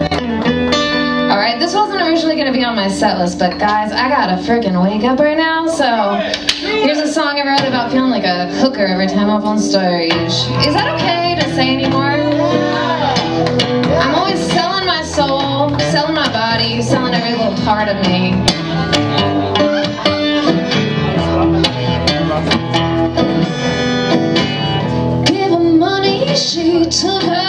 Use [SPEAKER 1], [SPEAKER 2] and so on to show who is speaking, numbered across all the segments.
[SPEAKER 1] Alright, this wasn't originally going to be on my set list, but guys, I gotta freaking wake up right now, so here's a song I wrote about feeling like a hooker every time I'm on stage. Is that okay to say anymore? I'm always selling my soul, selling my body, selling every little part of me. Give her money, she took her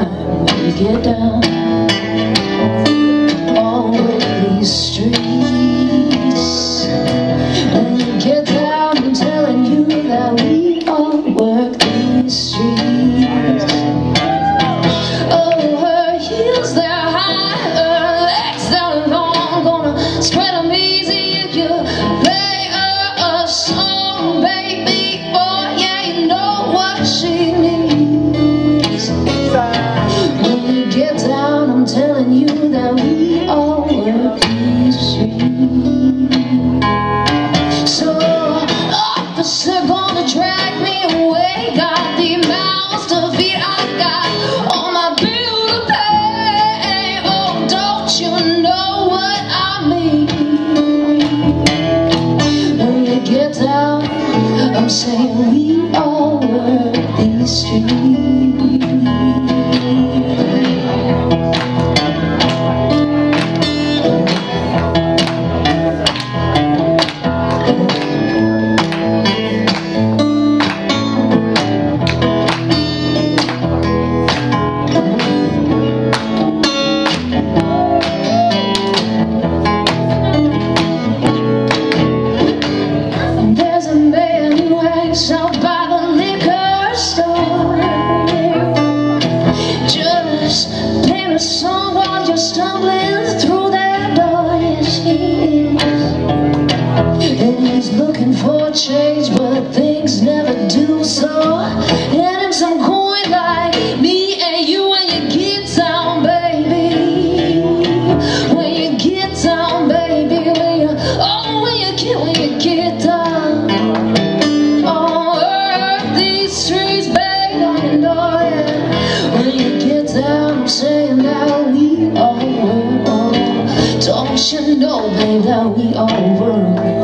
[SPEAKER 1] when you get down. All these streets. Get down, I'm telling you that we all work these streets. I'm saying things never do so Hand him some coin like me and you when you get down, baby When you get down, baby When you, oh, when you get, when you get down on earth, these streets, on you know it. When you get down, I'm saying that we all work. Don't you know, babe, that we all